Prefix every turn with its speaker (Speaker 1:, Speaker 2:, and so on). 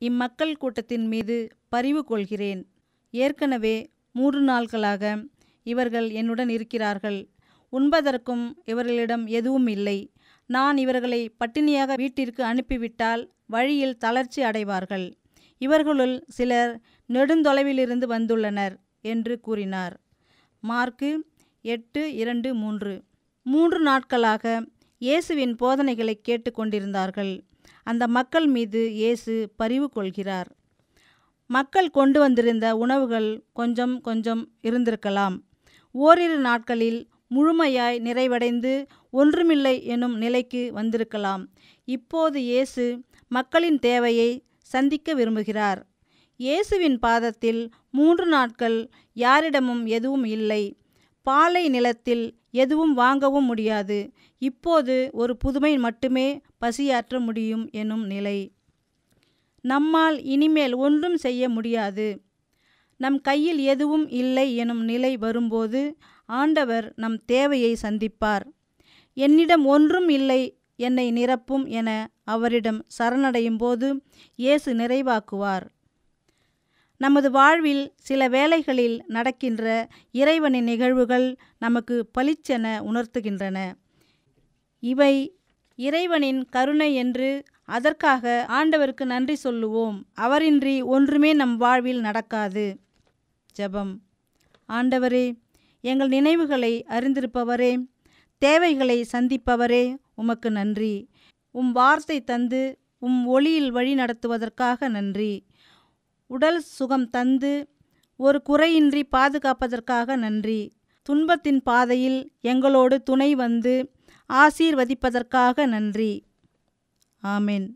Speaker 1: இம்மக்கள் கூட்டத்தின் மீது பரிவு கொள்கிறேன். ஏற்கனவே மூன்று நாட்களாக இவர்கள் என்னுடன் இருக்கிறார்கள். உண்பதற்கும் இவர்களிடம் எதுவும் இல்லை. நான் இவர்களை பட்டினியாக வீட்டிற்கு அனுப்பிவிட்டால் வழியில் தளர்ச்சி அடைவார்கள். இவர்களுள் சிலர் நெடுந்தொலைவிலிருந்து வந்துள்ளனர் என்று கூறினார். மார்க்கு எட்டு இரண்டு மூன்று. மூன்று நாட்களாக இயேசுவின் போதனைகளை கேட்டுக்கொண்டிருந்தார்கள். அந்த மக்கள் மீது இயேசு பரிவு கொள்கிறார். மக்கள் கொண்டு வந்திருந்த உணவுகள் கொஞ்சம் கொஞ்சம் இருந்திருக்கலாம். ஓரிரு நாட்களில் முழுமையாய் நிறைவடைந்து ஒன்றுமில்லை எனும் நிலைக்கு வந்திருக்கலாம். இப்போது இயேசு மக்களின் தேவையை சந்திக்க விரும்புகிறார். இயேசுவின் பாதத்தில் மூன்று நாட்கள் யாரிடமும் எதுவும் இல்லை. பாலை நிலத்தில் எதுவும் வாங்கவும் முடியாது. இப்போது ஒரு புதுமை மட்டுமே பசியாற்ற முடியும் எனும் நிலை. நம்மால் இனிமேல் ஒன்றும் செய்ய முடியாது. நம் கையில் எதுவும் இல்லை எனும் நிலை வரும்போது ஆண்டவர் நம் தேவையை சந்திப்பார். என்னிடம் ஒன்றும் இல்லை என்னை நிரப்பும் என அவரிடம் சரணடையும் போது இயேசு நிறைவாக்குவார். நமது வாழ்வில் சில வேளைகளில் நடக்கின்ற இறைவனின் நிகழ்வுகள் நமக்கு பளிச்சென உணர்த்துகின்றன. இவை இறைவனின் கருணை என்று அதற்காக ஆண்டவருக்கு நன்றி சொல்லுவோம். அவரின்றி ஒன்றுமே நம் வாழ்வில் நடக்காது. ஜெபம். ஆண்டவரே எங்கள் நினைவுகளை அறிந்திருப்பவரே தேவைகளை சந்திப்பவரே உமக்கு நன்றி. உம் வார்த்தை தந்து உம் ஒளியில் வழி நடத்துவதற்காக நன்றி. உடல் சுகம் தந்து ஒரு குறையின்றி பாதுகாப்பதற்காக நன்றி. துன்பத்தின் பாதையில் எங்களோடு துணை வந்து ஆசீர்வதிப்பதற்காக நன்றி. ஆமேன்.